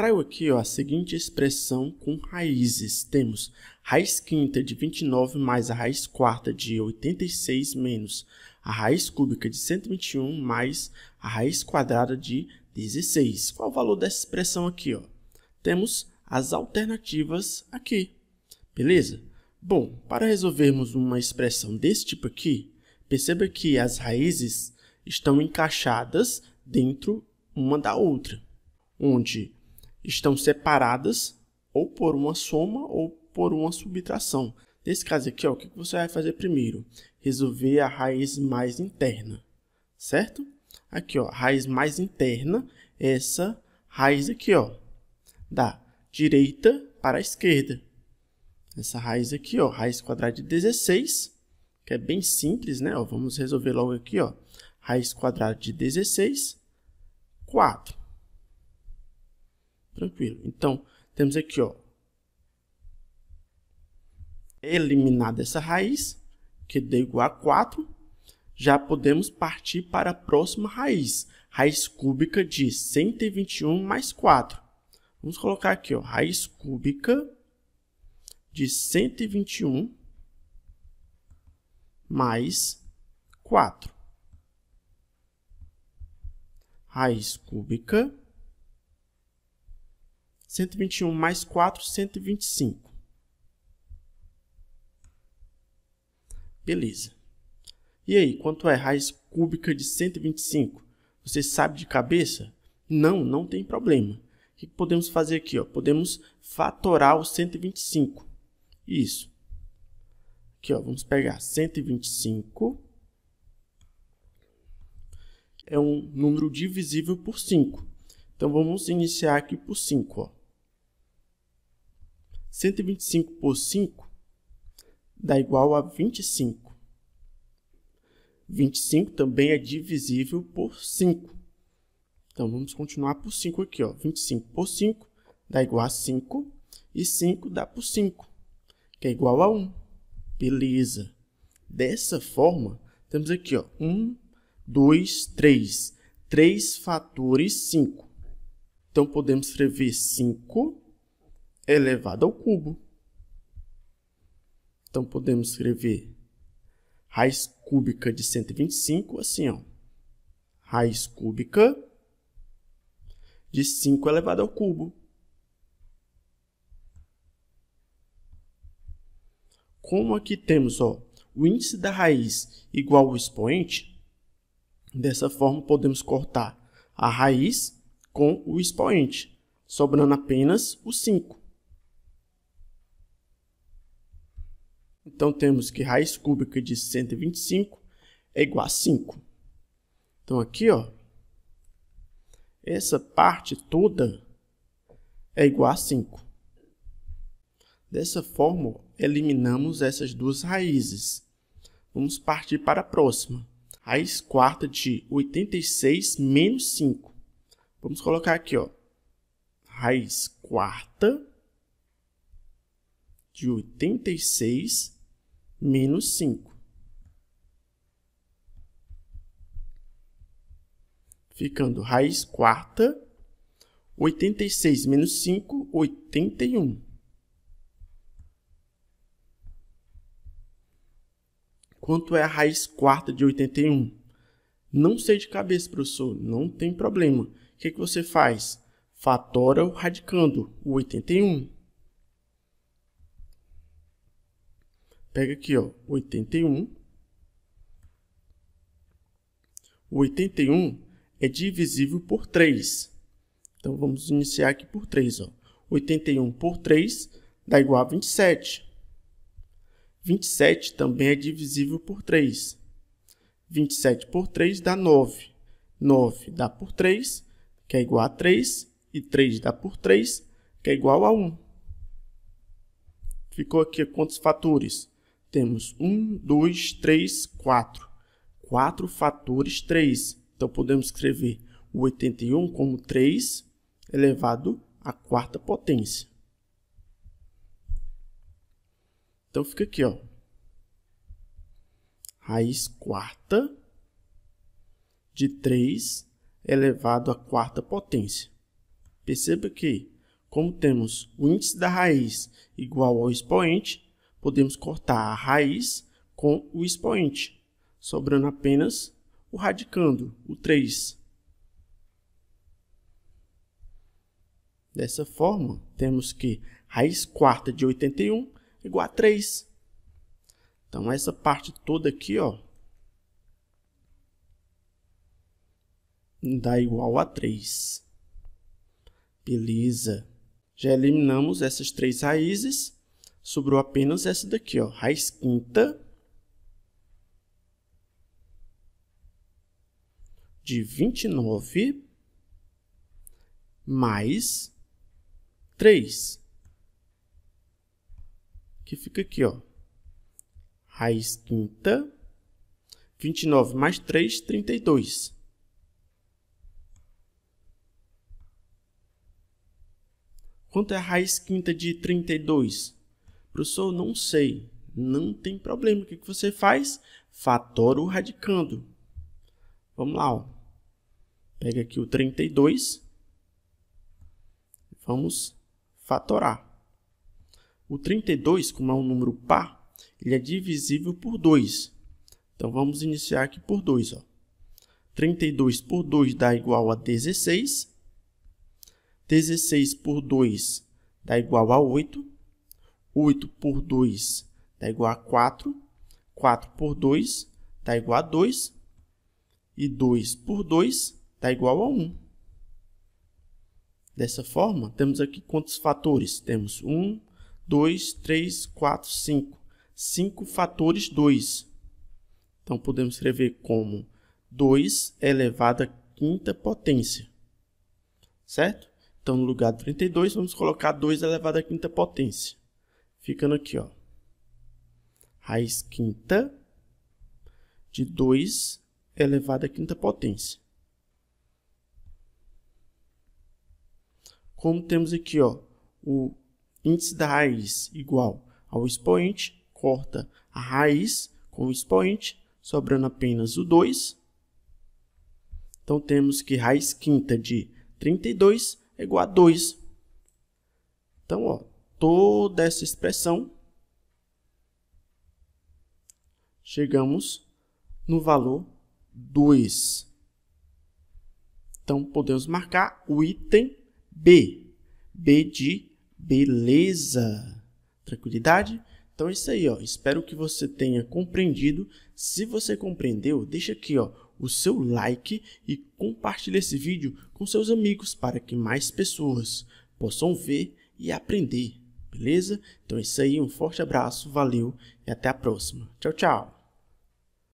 Trago aqui ó, a seguinte expressão com raízes. Temos raiz quinta de 29 mais a raiz quarta de 86 menos a raiz cúbica de 121 mais a raiz quadrada de 16. Qual o valor dessa expressão aqui? Ó? Temos as alternativas aqui. Beleza? Bom, para resolvermos uma expressão desse tipo aqui, perceba que as raízes estão encaixadas dentro uma da outra, onde estão separadas ou por uma soma ou por uma subtração. Nesse caso aqui, ó, o que você vai fazer primeiro? Resolver a raiz mais interna, certo? Aqui, ó, raiz mais interna, essa raiz aqui, ó, da direita para a esquerda. Essa raiz aqui, ó, raiz quadrada de 16, que é bem simples, né? Ó, vamos resolver logo aqui, ó. Raiz quadrada de 16, 4. Tranquilo. Então, temos aqui, ó, eliminada essa raiz, que deu igual a 4, já podemos partir para a próxima raiz, raiz cúbica de 121 mais 4. Vamos colocar aqui, ó, raiz cúbica de 121 mais 4. Raiz cúbica, 121 mais 4, 125. Beleza. E aí, quanto é raiz cúbica de 125? Você sabe de cabeça? Não, não tem problema. O que podemos fazer aqui? Ó? Podemos fatorar o 125. Isso. Aqui, ó, vamos pegar 125. É um número divisível por 5. Então, vamos iniciar aqui por 5. Ó. 125 por 5 dá igual a 25. 25 também é divisível por 5. Então, vamos continuar por 5 aqui. Ó. 25 por 5 dá igual a 5. E 5 dá por 5, que é igual a 1. Beleza. Dessa forma, temos aqui ó, 1, 2, 3. 3 fatores 5. Então, podemos escrever 5 elevado ao cubo. Então, podemos escrever raiz cúbica de 125 assim, ó. Raiz cúbica de 5 elevado ao cubo. Como aqui temos ó, o índice da raiz igual ao expoente, dessa forma podemos cortar a raiz com o expoente, sobrando apenas o 5. Então, temos que raiz cúbica de 125 é igual a 5. Então, aqui, ó, essa parte toda é igual a 5. Dessa forma, eliminamos essas duas raízes. Vamos partir para a próxima. Raiz quarta de 86 menos 5. Vamos colocar aqui, ó, raiz quarta de 86 menos 5. Ficando raiz quarta, 86 menos 5, 81. Quanto é a raiz quarta de 81? Não sei de cabeça, professor, não tem problema. O que, que você faz? Fatora o radicando, o 81. Pega aqui, ó, 81. O 81 é divisível por 3. Então, vamos iniciar aqui por 3. Ó. 81 por 3 dá igual a 27. 27 também é divisível por 3. 27 por 3 dá 9. 9 dá por 3, que é igual a 3. E 3 dá por 3, que é igual a 1. Ficou aqui quantos fatores? Temos 1, 2, 3, 4. 4 fatores 3. Então, podemos escrever o 81 como 3 elevado à quarta potência. Então, fica aqui, ó. Raiz quarta de 3 elevado à quarta potência. Perceba que, como temos o índice da raiz igual ao expoente, podemos cortar a raiz com o expoente, sobrando apenas o radicando, o 3. Dessa forma, temos que raiz quarta de 81 igual a 3. Então, essa parte toda aqui, ó, dá igual a 3. Beleza. Já eliminamos essas três raízes. Sobrou apenas essa daqui, ó, raiz quinta de 29 mais 3. Que fica aqui, ó. Raiz quinta, 29 mais 3, 32. Quanto é a raiz quinta de 32? Professor, não sei. Não tem problema. O que você faz? Fatora o radicando. Vamos lá. Ó. Pega aqui o 32. Vamos fatorar. O 32, como é um número par, ele é divisível por 2. Então, vamos iniciar aqui por 2. Ó. 32 por 2 dá igual a 16. 16 por 2 dá igual a 8. 8 por 2 dá igual a 4. 4 por 2 dá igual a 2. E 2 por 2 dá igual a 1. Dessa forma, temos aqui quantos fatores? Temos 1, 2, 3, 4, 5. 5 fatores 2. Então, podemos escrever como 2 elevado à quinta potência. Certo? Então, no lugar de 32, vamos colocar 2 elevado à quinta potência. Ficando aqui, ó. Raiz quinta de 2 elevado à quinta potência. Como temos aqui ó, o índice da raiz igual ao expoente, corta a raiz com o expoente, sobrando apenas o 2. Então, temos que raiz quinta de 32 é igual a 2. Então, ó, toda essa expressão, chegamos no valor 2. Então, podemos marcar o item B. B de beleza. Tranquilidade? Então é isso aí, ó. Espero que você tenha compreendido. Se você compreendeu, deixa aqui, ó, o seu like e compartilhe esse vídeo com seus amigos para que mais pessoas possam ver e aprender, beleza? Então é isso aí, um forte abraço, valeu e até a próxima. Tchau, tchau!